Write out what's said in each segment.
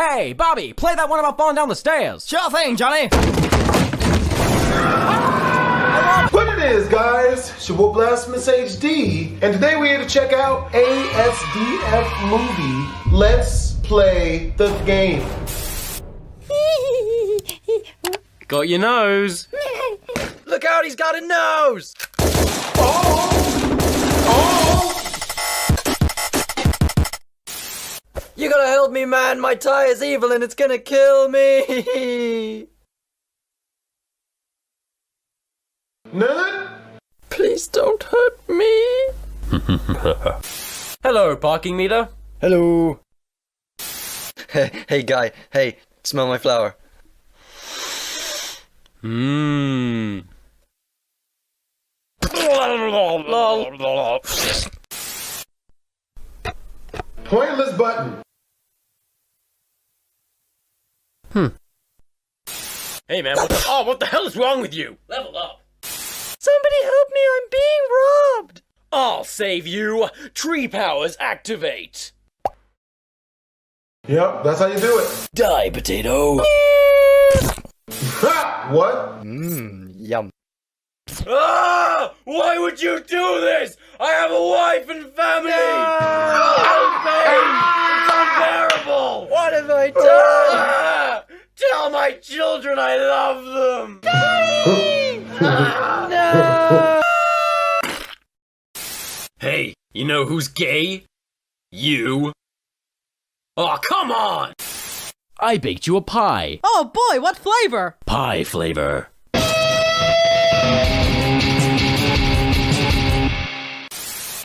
Hey, Bobby, play that one about falling down the stairs. Sure thing, Johnny. What it is, guys? It's your boy Blastphamous HD, and today we're here to check out ASDF movie. Let's play the game. Got your nose. Look out, he's got a nose. Oh, oh. You gotta help me, man. My tie is evil and it's gonna kill me. None? Please don't hurt me. Hello, parking meter. Hello. Hey, hey, guy. Hey, smell my flower. Mmm. Pointless button. Hey, man, what the, oh, what the hell is wrong with you? Level up. Somebody help me, I'm being robbed. I'll save you. Tree powers activate. Yep, that's how you do it. Die, potato. Ha! What? Mmm, yum. Ah! Why would you do this? I have a wife and family. Help me! It's unbearable. What have I done? Ah! Tell my children I love them. Daddy! no. Hey, you know who's gay? You. Oh, come on! I baked you a pie. Oh boy, what flavor? Pie flavor.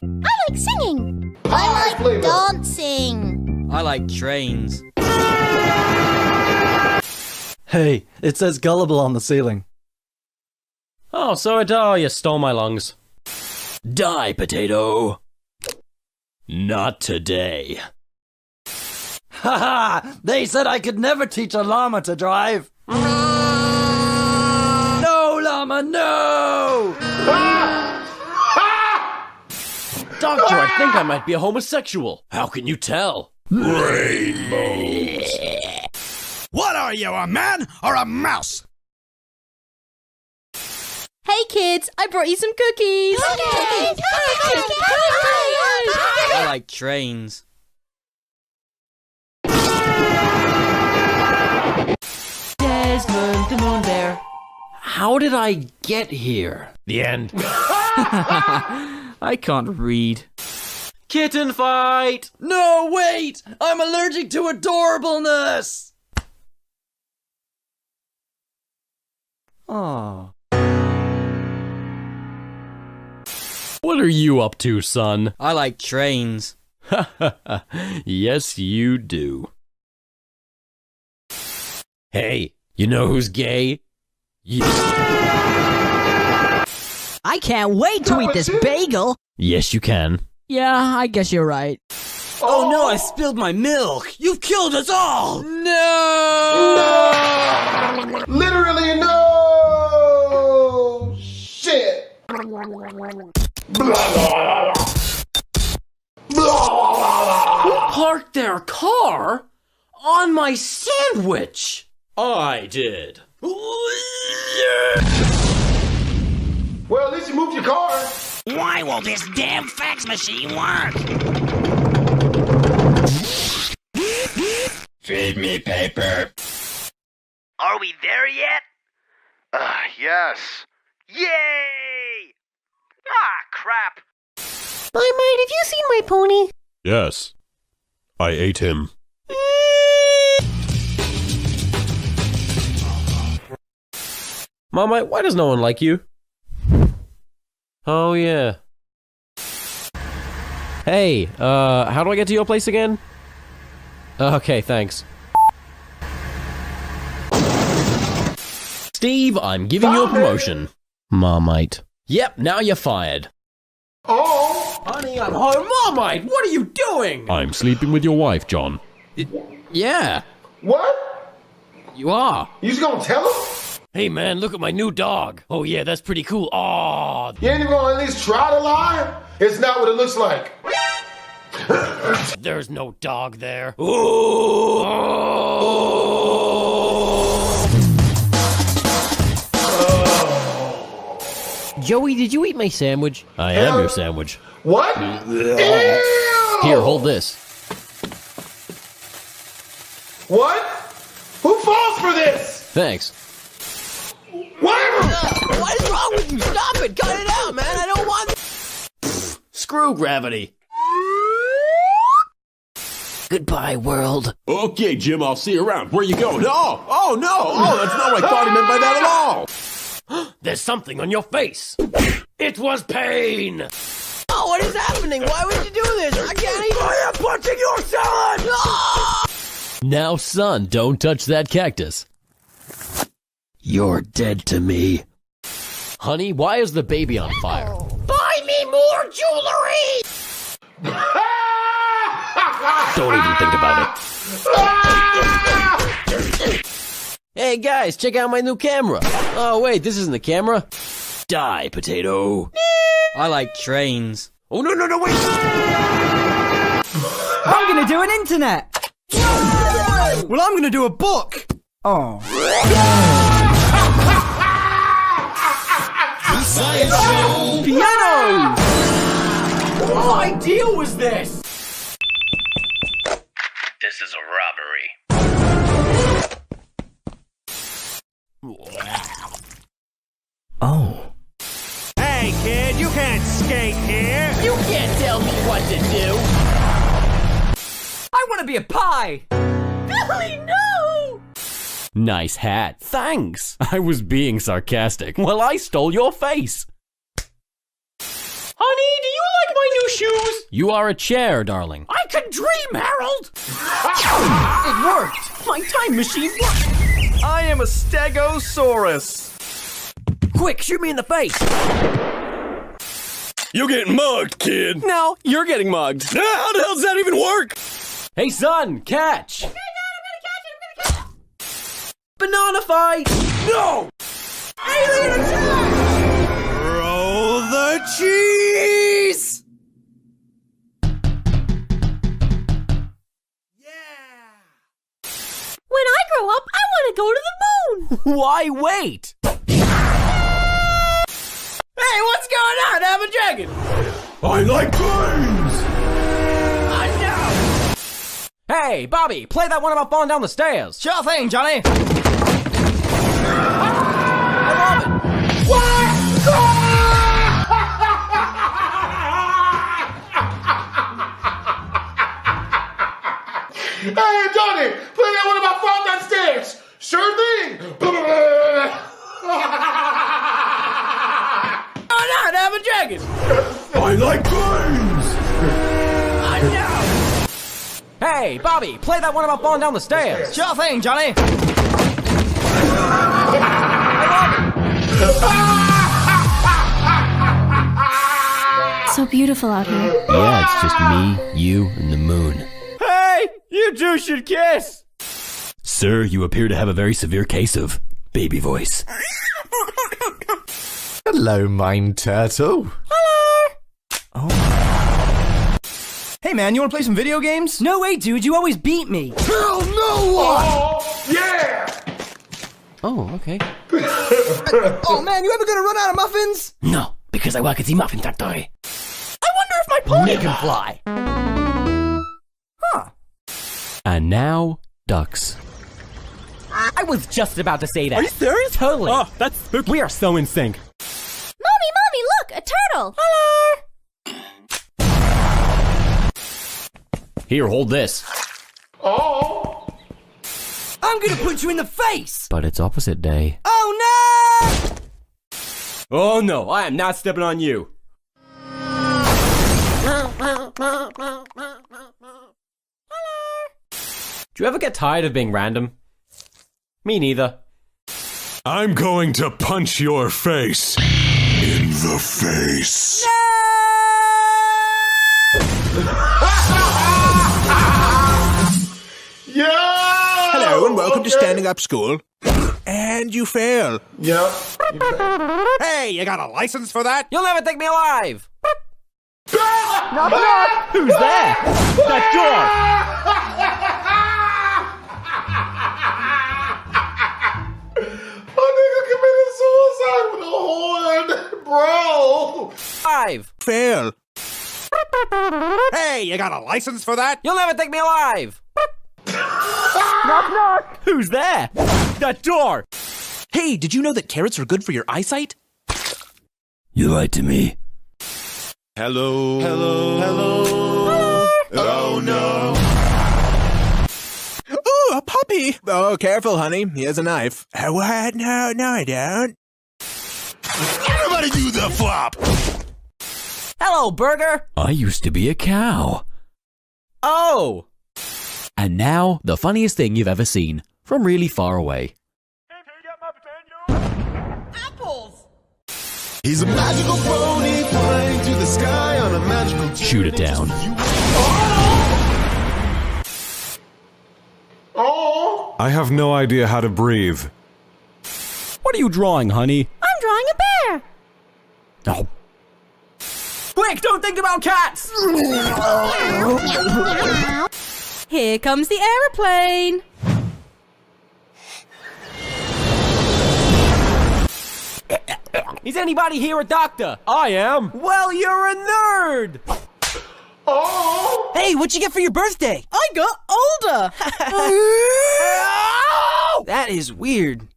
I like singing. I like flavor. dancing. I like trains. Hey, it says gullible on the ceiling. Oh, so it, oh, you stole my lungs. Die, potato. Not today. Haha! They said I could never teach a llama to drive. no, llama, no! Doctor, I think I might be a homosexual. How can you tell? What are you, a man or a mouse? Hey kids, I brought you some cookies. Cookies! I like trains. Desmond the Moon Bear. How did I get here? The end. I can't read. Kitten fight! No, wait! I'm allergic to adorableness! Oh. What are you up to, son? I like trains. Ha ha Yes, you do. Hey, you know who's gay? You. I can't wait to eat this bagel. Yes, you can. Yeah, I guess you're right. Oh no, I spilled my milk! You've killed us all! No! No! Literally no! Shit! Parked their car on my sandwich. I did. Well, at least you moved your car. Why will this damn fax machine work? Feed me paper. Are we there yet? Uh, yes. Yay! Ah, crap. My mind, have you seen my pony? Yes. I ate him. Mama, why does no one like you? Oh, yeah. Hey, uh, how do I get to your place again? Okay, thanks. Steve, I'm giving you a promotion. Marmite. Yep, now you're fired. Oh! Honey, I'm home. Oh, Marmite, what are you doing? I'm sleeping with your wife, John. Yeah, What? you are. You just gonna tell him? Hey, man, look at my new dog. Oh, yeah, that's pretty cool. Aw, You ain't even gonna at least try to lie? It's not what it looks like. there's no dog there. Ooh. Joey, did you eat my sandwich? I am your uh, sandwich. What? Here, hold this. What? Who falls for this? Thanks. What? What is wrong with you? Stop it! Cut it out, man! I don't want. Screw gravity. Goodbye, world. Okay, Jim, I'll see you around. Where you going? Oh, oh no! Oh, that's not what I thought he meant by that at all. There's something on your face. It was pain! Oh, what is happening? Why would you do this? I can't even. I am punching your son! Now, son, don't touch that cactus. You're dead to me. Honey, why is the baby on fire? Buy me more jewelry! Don't even think about it. Ah! Hey guys, check out my new camera. Oh wait, this isn't the camera. Die, potato. I like trains. Oh no no no wait! I'm gonna do an internet. Well, I'm gonna do a book. Oh. Piano! What idea was this? This Oh. Hey, kid, you can't skate here. You can't tell me what to do. I want to be a pie. Billy, no! Nice hat. Thanks. I was being sarcastic. Well, I stole your face. Honey, do you like my new shoes? You are a chair, darling. I can dream, Harold! It worked. My time machine worked! I am a Stegosaurus. Quick, shoot me in the face. You're getting mugged, kid! No, you're getting mugged. Ah, how the hell does that even work? Hey, son, catch. Banana fight. No! Roll the cheese. Grow up, I want to go to the moon! Why wait? Hey, what's going on? I'm a dragon! I like trains. Hey, Bobby, play that one about falling down the stairs. Sure thing, Johnny. Johnny, play that one about falling downstairs. Sure thing. Oh no, I'm a dragon! I like trains. Hey, Bobby, play that one about falling down the stairs. Sure thing, Johnny. So beautiful out here. Yeah, it's just me, you, and the moon. Hey, you two should kiss! Sir, you appear to have a very severe case of baby voice. Hello, Mine Turtle. Hello! Oh. Hey, man, you want to play some video games? No way, dude. You always beat me. Hell no one! Yeah! Oh, okay. Oh, man, you ever gonna run out of muffins? No, because I work at the muffin factory. I wonder if my pony can fly. Huh. And now, ducks. I was just about to say that. Are you serious? Totally. Oh, that's spooky. We are so in sync. Mommy, mommy, look, a turtle! Hello. Here, hold this. Oh! I'm gonna put you in the face. But it's opposite day. Oh no! Oh no, I am not stepping on you. Hello. Do you ever get tired of being random? Me neither. I'm going to punch your face. In the face. Yeah! Hello and welcome to Standing Up School. And you fail. Yep. Hey, you got a license for that? You'll never take me alive. Who's there? That horn, bro. fail. Hey, you got a license for that? You'll never take me alive! knock, knock! Who's there? That door! Hey, did you know that carrots are good for your eyesight? You lied to me. Hello. Hello. Hello. Oh no. Ooh, a puppy. Oh, careful, honey. He has a knife. Uh, what? No, no, I don't. Everybody do the flop. Hello, Burger! I used to be a cow. Oh! And now, the funniest thing you've ever seen from really far away. Apples! He's a magical pony flying through the sky on a magical Shoot it down. Oh! I have no idea how to breathe. What are you drawing, honey? I'm drawing a bear. Oh. Quick, don't think about cats! Here comes the aeroplane. Is anybody here a doctor? I am. Well, you're a nerd! Oh! Hey, what'd you get for your birthday? I got older! That is weird.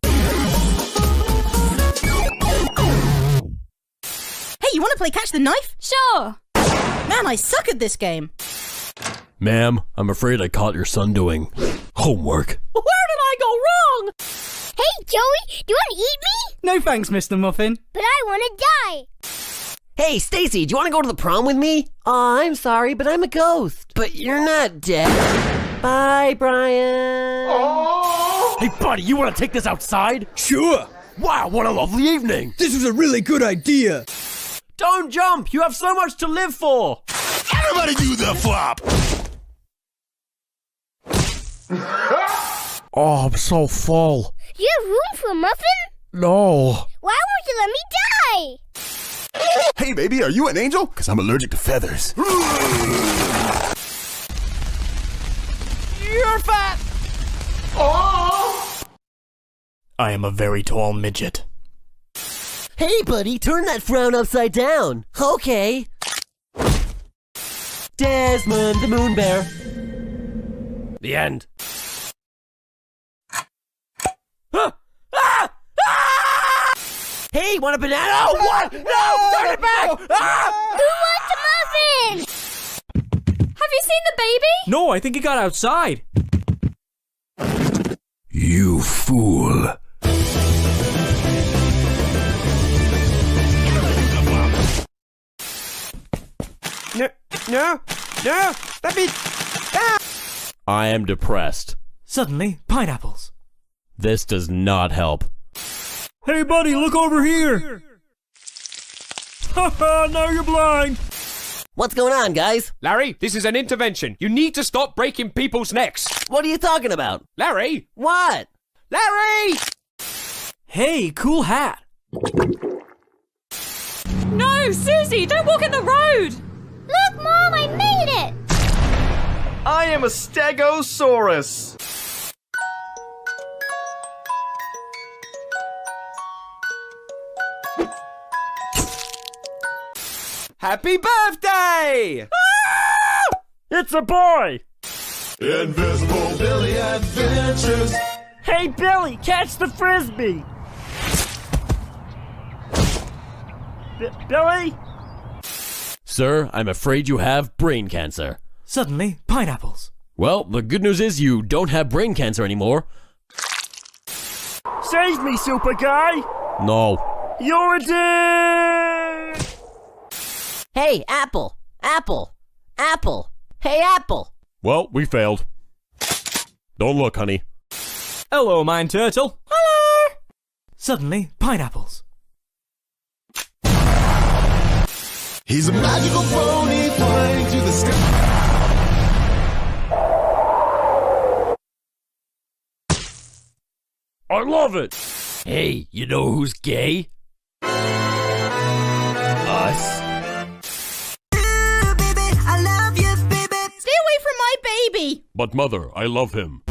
Hey, you want to play catch the knife? Sure. Man, I suck at this game. Ma'am, I'm afraid I caught your son doing homework. Where did I go wrong? Hey, Joey, do you want to eat me? No thanks, Mr. Muffin. But I want to die. Hey, Stacy, do you want to go to the prom with me? Oh, I'm sorry, but I'm a ghost. But you're not dead. Bye, Brian. Oh! Hey, buddy, you want to take this outside? Sure. Wow, what a lovely evening. This was a really good idea. Don't jump! You have so much to live for! Everybody do the flop. Oh, I'm so full. You have room for a muffin? No. Why won't you let me die? Hey, baby, are you an angel? Because I'm allergic to feathers. You're fat! Oh! I am a very tall midget. Hey, buddy, turn that frown upside down. Okay. Desmond, the moon bear. The end. Hey, want a banana? Oh, what? No, turn it back! Ah! Who wants a muffin? Have you seen the baby? No, I think he got outside. You fool. No, no, no, let me. Ah! I am depressed. Suddenly, pineapples. This does not help. Hey, buddy, look over here! Haha, now you're blind! What's going on, guys? Larry, this is an intervention. You need to stop breaking people's necks. What are you talking about? Larry! What? Larry! Hey, cool hat! No, Susie, don't walk in the road! Look, Mom, I made it. I am a Stegosaurus. Happy birthday! Ah! It's a boy! Invisible Billy Adventures. Hey, Billy, catch the frisbee! B- Billy? Sir, I'm afraid you have brain cancer. Suddenly, pineapples. Well, the good news is you don't have brain cancer anymore. Save me, super guy! No. You're a dick! Hey, Apple, Apple, Apple. Hey, Apple. Well, we failed. Don't look, honey. Hello, mine turtle. Hello! Suddenly, pineapples. He's a magical pony flying through the sky. I love it! Hey, you know who's gay? Us. Stay away from my baby! But mother, I love him.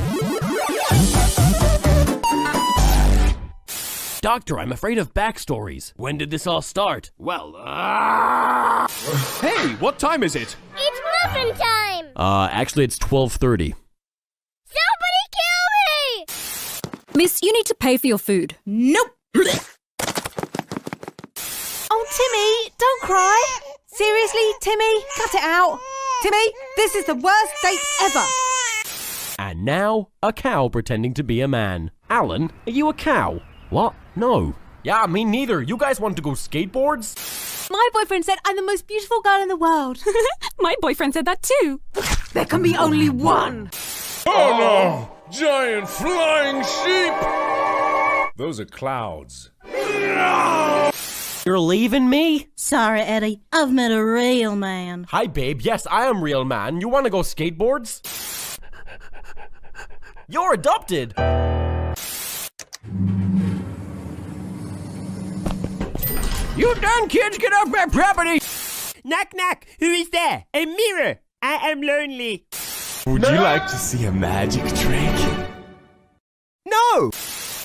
Doctor, I'm afraid of backstories. When did this all start? Well, uh... Hey, what time is it? It's muffin time! Uh, actually it's 12:30. Somebody kill me! Miss, you need to pay for your food. Nope. oh, Timmy, don't cry. Seriously, Timmy, cut it out. Timmy, this is the worst date ever. And now, a cow pretending to be a man. Alan, are you a cow? What? No. Yeah, me neither. You guys want to go skateboards? My boyfriend said I'm the most beautiful girl in the world. My boyfriend said that too. there can be only one. Oh no! Giant flying sheep! Those are clouds. No! You're leaving me? Sorry, Eddie. I've met a real man. Hi, babe. Yes, I am real man. You want to go skateboards? You're adopted. You done, kids? Get off my property! Knock, knock. Who is there? A mirror. I am lonely. Would you like to see a magic trick? No!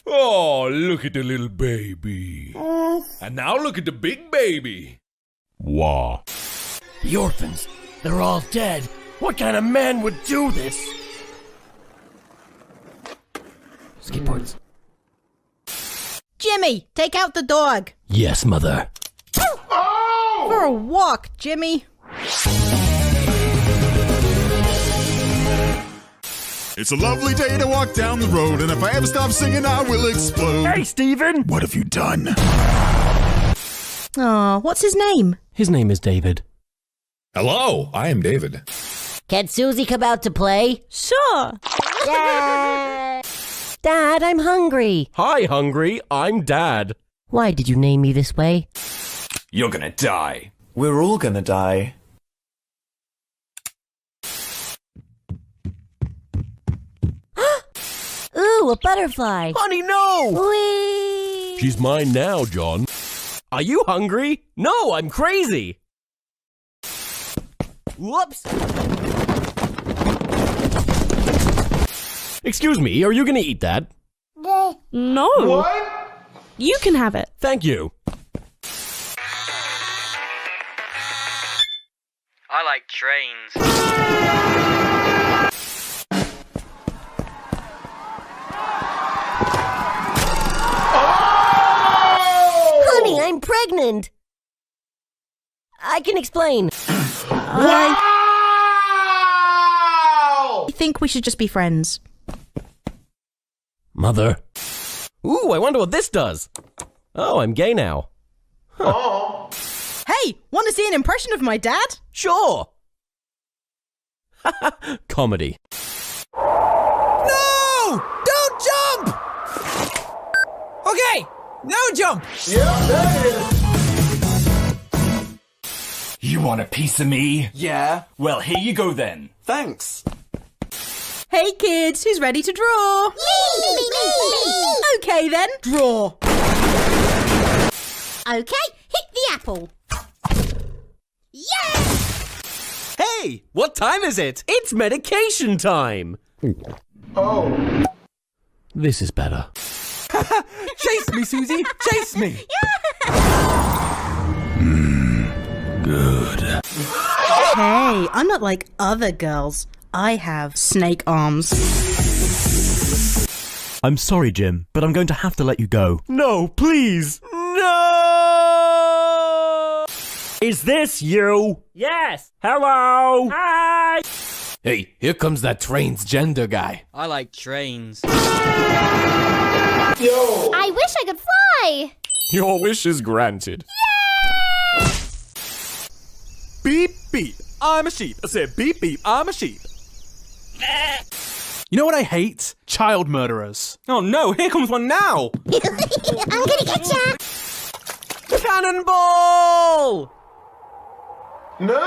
Oh, look at the little baby. And now look at the big baby. Wow. The orphans, they're all dead. What kind of man would do this? Skateboards. Jimmy, take out the dog. Yes, mother. Oh! For a walk, Jimmy. It's a lovely day to walk down the road, and if I ever stop singing, I will explode. Hey, Steven! What have you done? Oh, what's his name? His name is David. Hello, I am David. Can Susie come out to play? Sure. Yay! Dad, I'm hungry. Hi, hungry. I'm Dad. Why did you name me this way? You're gonna die. We're all gonna die. Ooh, a butterfly. Honey, no! Whee! She's mine now, John. Are you hungry? No, I'm crazy. Whoops. Excuse me, are you gonna eat that? No. What? You can have it. Thank you. I like trains. Oh! Honey, I'm pregnant. I can explain. I think we should just be friends. Mother. Ooh, I wonder what this does. Oh, I'm gay now. Oh. Hey, want to see an impression of my dad? Sure. Comedy. No! Don't jump! Okay, no jump. Yeah, that is. You want a piece of me? Yeah. Well, here you go then. Thanks. Hey kids, who's ready to draw? Me, me, me, me. Okay then, draw. Okay, hit the apple. Yes! Hey, what time is it? It's medication time. Oh. This is better. Chase me, Susie. Chase me. Yeah. Hmm, good. Hey, I'm not like other girls. I have snake arms. I'm sorry, Jim, but I'm going to have to let you go. No, please. No! Is this you? Yes. Hello. Hi. Hey, here comes that trains gender guy. I like trains. Yo. I wish I could fly! Your wish is granted. Beep, beep. I'm a sheep. I said beep, beep. I'm a sheep. You know what I hate? Child murderers. Oh no, here comes one now. I'm gonna get ya! Cannonball! No.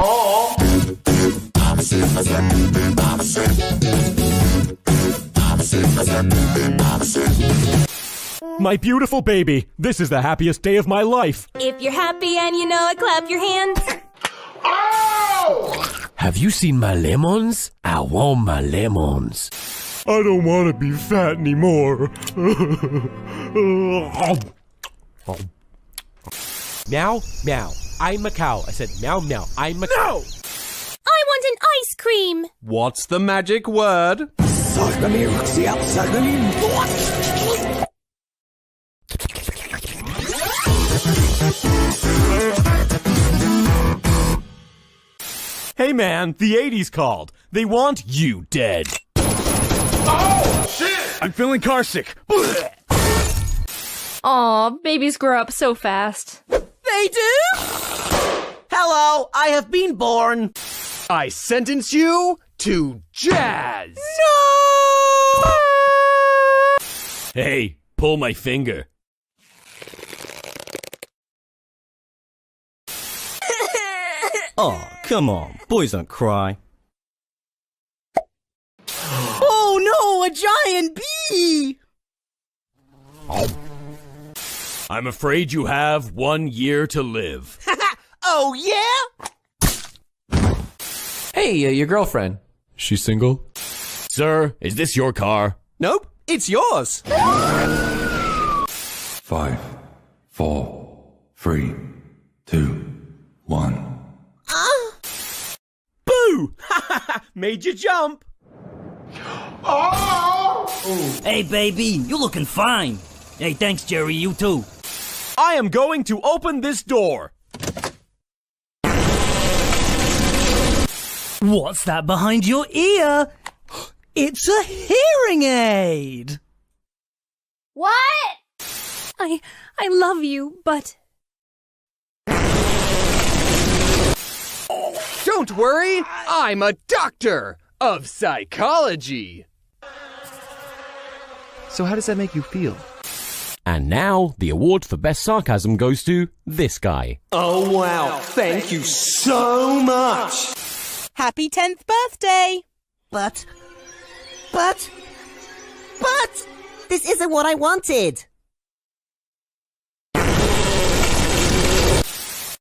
Oh. My beautiful baby, this is the happiest day of my life. If you're happy and you know it, clap your hands. Oh! Have you seen my lemons? I want my lemons. I don't want to be fat anymore. Meow, meow. I'm a cow. I said meow, meow. I'm a No! I want an ice cream. What's the magic word? Hey man, the 80s called. They want you dead. Oh, shit! I'm feeling car sick. Aw, babies grow up so fast. They do? Hello, I have been born. I sentence you to jazz. No! Hey, pull my finger. Oh, come on. Boys don't cry. Oh no, a giant bee! I'm afraid you have one year to live. oh yeah? Hey, uh, your girlfriend. She's single? Sir, is this your car? Nope, it's yours. Five, four, three, two, one. Made you jump. Oh! Hey, baby, you looking fine. Hey, thanks, Jerry. You too. I am going to open this door. What's that behind your ear? It's a hearing aid. What? I I love you, but Don't worry, I'm a doctor of psychology. So how does that make you feel? And now, the award for best sarcasm goes to this guy. Oh wow, thank you so much. Happy 10th birthday! But, but, but, this isn't what I wanted.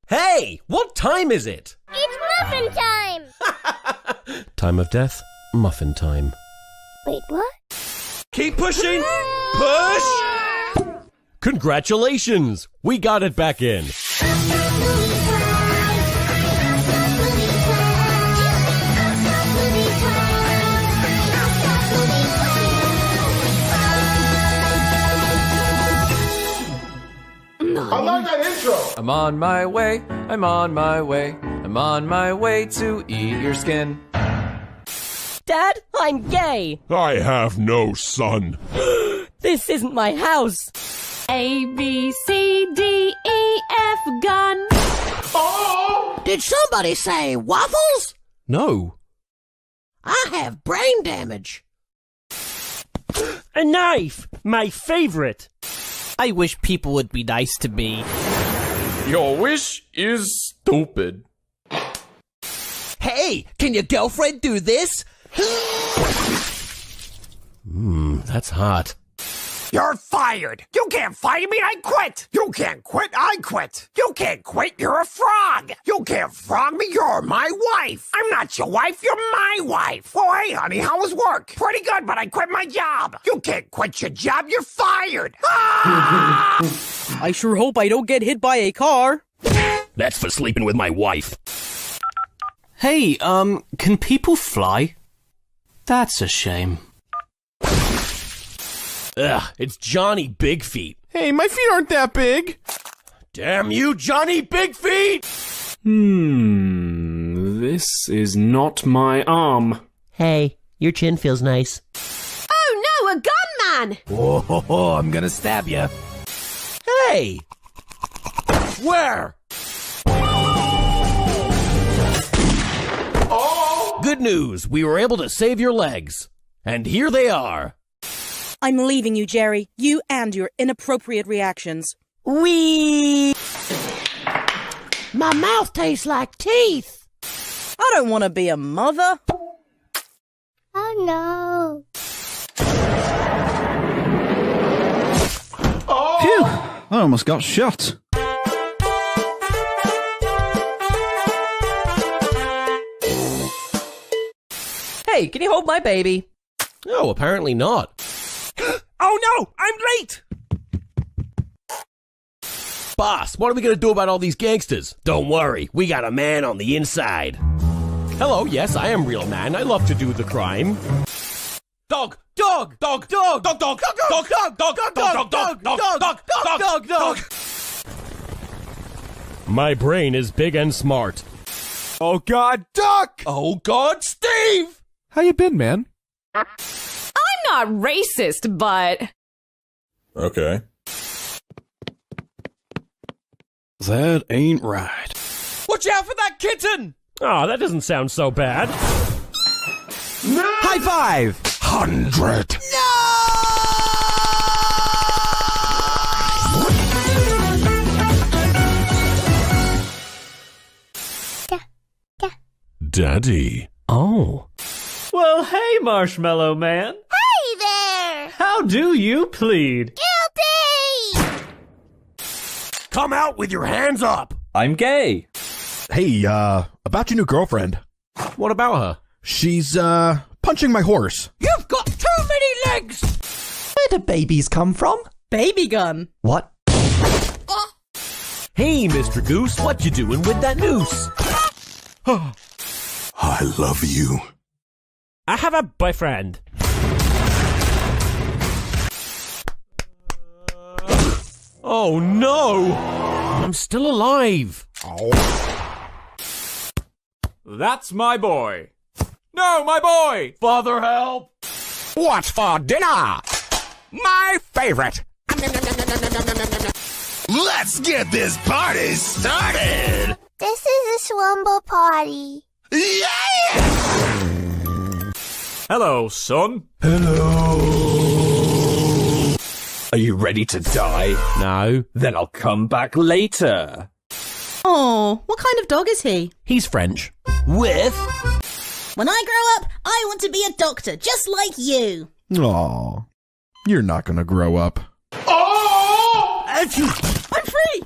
Hey, what time is it? It's muffin time! Time of death, muffin time. Wait, what? Keep pushing. Push. Congratulations! We got it back in. Intro. I'm on my way, I'm on my way, I'm on my way to eat your skin. Dad, I'm gay. I have no son. This isn't my house. A B C D E F gun. Oh! Did somebody say waffles? No. I have brain damage. A knife! My favorite! I wish people would be nice to me. Your wish is stupid. Hey, can your girlfriend do this? Mmm, that's hot. You're fired. You can't fire me. I quit. You can't quit. I quit. You can't quit. You're a frog. You can't frog me. You're my wife. I'm not your wife. You're my wife. Oh, hey, honey, how was work? Pretty good, but I quit my job. You can't quit your job. You're fired. Ah! I sure hope I don't get hit by a car. That's for sleeping with my wife. Hey, um, can people fly? That's a shame. Ugh, it's Johnny Big Feet. Hey, my feet aren't that big. Damn you, Johnny Big Feet! Hmm, this is not my arm. Hey, your chin feels nice. Oh no, a gunman! Whoa, ho, ho, I'm gonna stab you. Hey! Where? Oh! Good news, we were able to save your legs. And here they are. I'm leaving you, Jerry. You and your inappropriate reactions. Wee! My mouth tastes like teeth. I don't want to be a mother. Oh no. Phew! I almost got shot. Hey, can you hold my baby? No, apparently not. Oh no, I'm late! Boss, what are we gonna do about all these gangsters? Don't worry, we got a man on the inside. Hello, yes, I am real man. I love to do the crime. Dog, dog, dog, dog, dog, dog, dog, dog, dog, dog, dog, dog, dog, dog, dog, dog, dog. dog. My brain is big and smart. Oh god, Duck! Oh God, Steve! How you been, man? I'm not racist, but Okay. That ain't right. Watch out for that kitten! Oh, that doesn't sound so bad. High five! Hundred. No! Daddy. Oh. Well, hey, Marshmallow Man. Hey there! How do you plead? Guilty! Come out with your hands up! I'm gay. Hey, uh, about your new girlfriend. What about her? She's, uh, punching my horse. You've got too many legs! Where do babies come from? Baby gun. What? Hey, Mr. Goose, what you doing with that noose? I love you. I have a boyfriend. Oh no! I'm still alive. Oh. That's my boy. No, my boy! Father, help! What's for dinner? My favorite. Let's get this party started! This is a Swumble party. Yeah! Hello, son. Are you ready to die? No. Then I'll come back later. Oh, what kind of dog is he? He's French. With? When I grow up, I want to be a doctor, just like you. Aw. You're not gonna grow up. Oh! I'm free!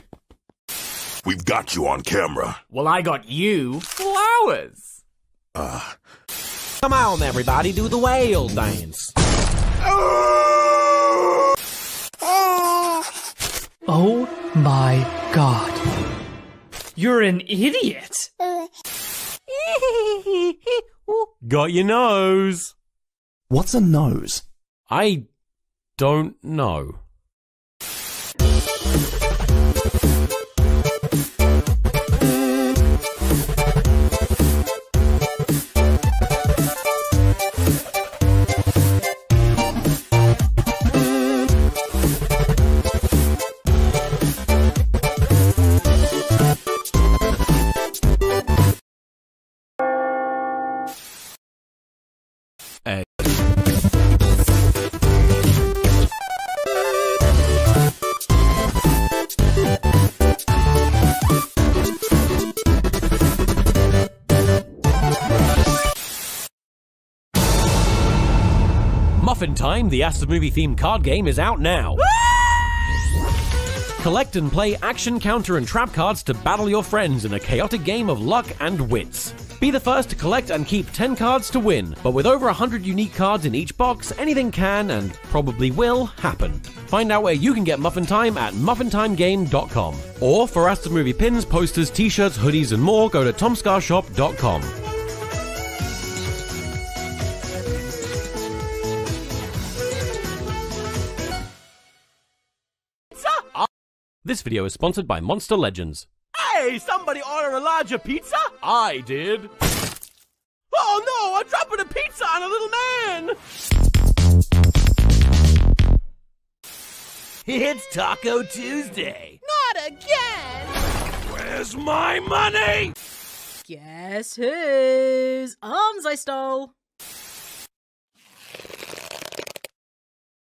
We've got you on camera. Well, I got you flowers. Uh, Come on, everybody, do the whale dance. Oh Oh my god. You're an idiot. Got your nose. What's a nose? I don't know. Time, the asdf movie themed card game, is out now. Collect and play action, counter, and trap cards to battle your friends in a chaotic game of luck and wits. Be the first to collect and keep 10 cards to win, but with over 100 unique cards in each box, anything can and probably will happen. Find out where you can get Muffin Time at muffintimegame.com. Or for asdf movie pins, posters, t shirts, hoodies, and more, go to tomscarshop.com. This video is sponsored by Monster Legends. Hey, somebody order a larger pizza? I did. Oh no, I'm dropping a pizza on a little man! It's Taco Tuesday. Not again! Where's my money? Guess whose arms I stole?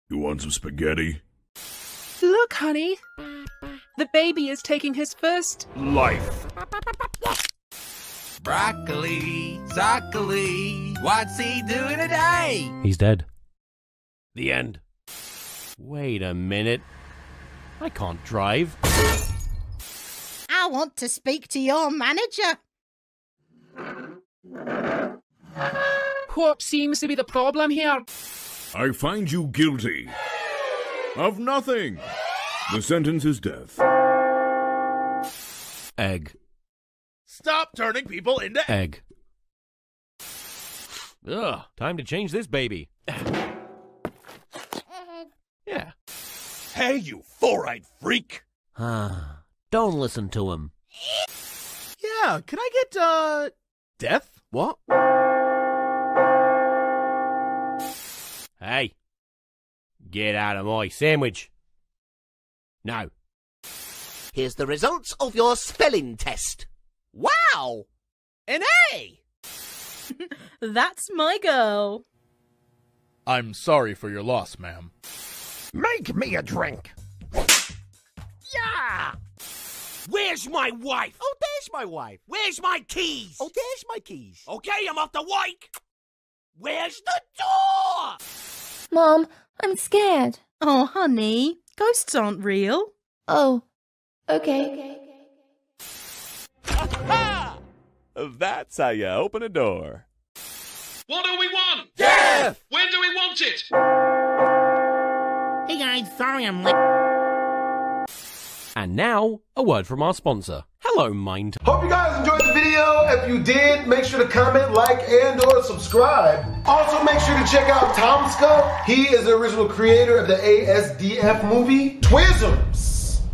you want some spaghetti? Look, honey. The baby is taking his first Life. Broccoli, broccoli, what's he doing today? He's dead. The end. Wait a minute. I can't drive. I want to speak to your manager. What seems to be the problem here? I find you guilty of nothing. The sentence is death. Egg. Stop turning people into Egg. Ugh, time to change this baby. yeah. Hey, you four-eyed freak! Ah, don't listen to him. Yeah, can I get, uh, death? What? Hey, get out of my sandwich. No. Here's the results of your spelling test. Wow! An A! That's my girl. I'm sorry for your loss, ma'am. Make me a drink. Yeah! Where's my wife? Oh, there's my wife. Where's my keys? Oh, there's my keys. Okay, I'm off the wike. Where's the door? Mom, I'm scared. Oh, honey, ghosts aren't real. Oh, okay. That's how you open a door. What do we want? Death! When do we want it? Hey guys, sorry I'm late. And now, a word from our sponsor. Hello, Mind. Hope If you did, make sure to comment, like, and or subscribe. Also, make sure to check out Tomska. He is the original creator of the ASDF movie, Twisms.